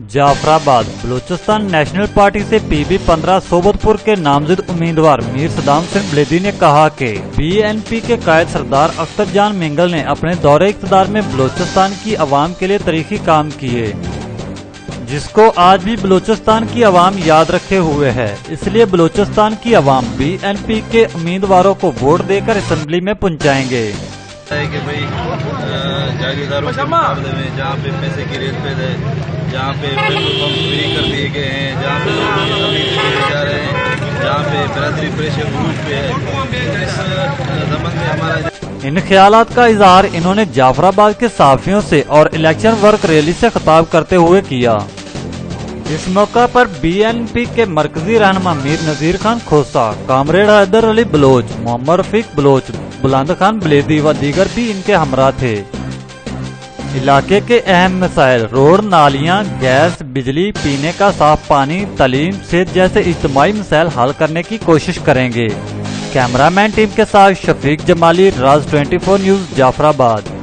جعفر آباد Balochistan national party سے پی be پندرہ سوبت پور کے نامزد امیدوار میر صدام سنگھ بلیدی نے کہا کہ بی این پی کے قائد سردار اختر جان منگل نے اپنے دور اقتدار میں بلوچستان کی عوام کے لیے تاریخی کام کیے جس کو آج بھی بلوچستان کی عوام یاد رکھے ہوئے ہے۔ اس لیے بلوچستان کی عوام بی این پی کے امیدواروں کو ووٹ دے کر اسمبلی میں پہنچائیں گے۔ کہ بھئی جاگیداروں کے مقابلے میں جہاں پہ پیسے کی ریت پہ جہاں پہ پیٹرول پمپ فری کر دیے گئے ہیں، جہاں پہ لوگ جا رہے ہیں، جہاں پہ برادری پریشر گروپ پہ ہے۔ اس زمن میں ہمارا ان خیالات کا اظہار انہوں نے جعفر آباد کے صحافیوں سے اور الیکشن ورک ریلی سے خطاب کرتے ہوئے کیا۔ اس موقع پر بی این پی کے مرکزی رہنما میر نذیر خان کھوسا، کامریڈ حیدر علی بلوچ، محمد رفیق بلوچ، بلند خان بلیدی و دیگر بھی ان کے ہمراہ تھے۔ علاقے کے اہم مسائل، روڈ، نالیاں، گیس، بجلی، پینے کا صاف پانی، تعلیم، صحت جیسے اجتماعی مسائل حل کرنے کی کوشش کریں گے۔ کیمرہ مین ٹیم کے ساتھ شفیق جمالی، راز 24 نیوز جعفر آباد